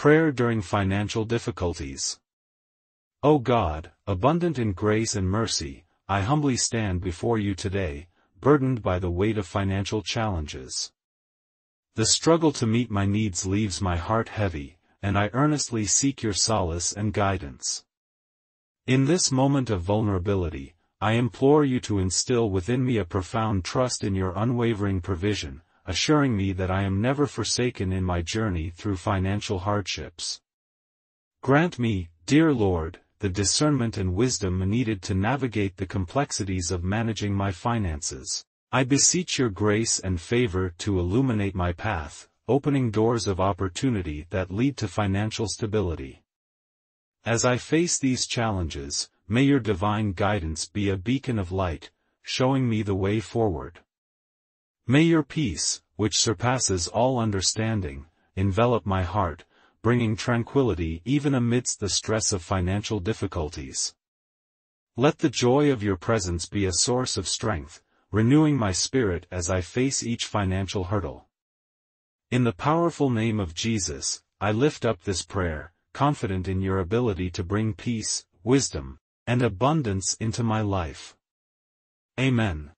Prayer during financial difficulties. O God, abundant in grace and mercy, I humbly stand before you today, burdened by the weight of financial challenges. The struggle to meet my needs leaves my heart heavy, and I earnestly seek your solace and guidance. In this moment of vulnerability, I implore you to instill within me a profound trust in your unwavering provision, assuring me that I am never forsaken in my journey through financial hardships. Grant me, dear Lord, the discernment and wisdom needed to navigate the complexities of managing my finances. I beseech your grace and favor to illuminate my path, opening doors of opportunity that lead to financial stability. As I face these challenges, may your divine guidance be a beacon of light, showing me the way forward. May your peace, which surpasses all understanding, envelop my heart, bringing tranquility even amidst the stress of financial difficulties. Let the joy of your presence be a source of strength, renewing my spirit as I face each financial hurdle. In the powerful name of Jesus, I lift up this prayer, confident in your ability to bring peace, wisdom, and abundance into my life. Amen.